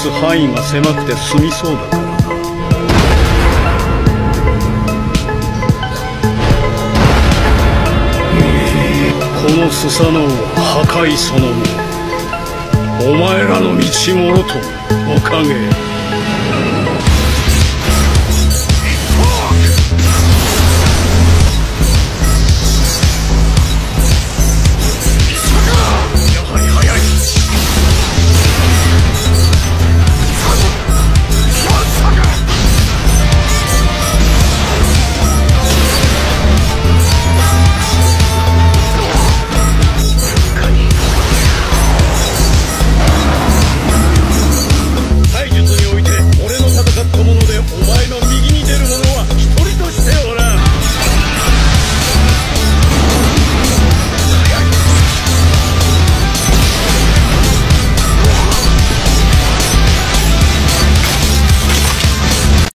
す範囲が狭くて済みそうだから。なこのスサノオは破壊そのもの。お前らの道もろとおかげ。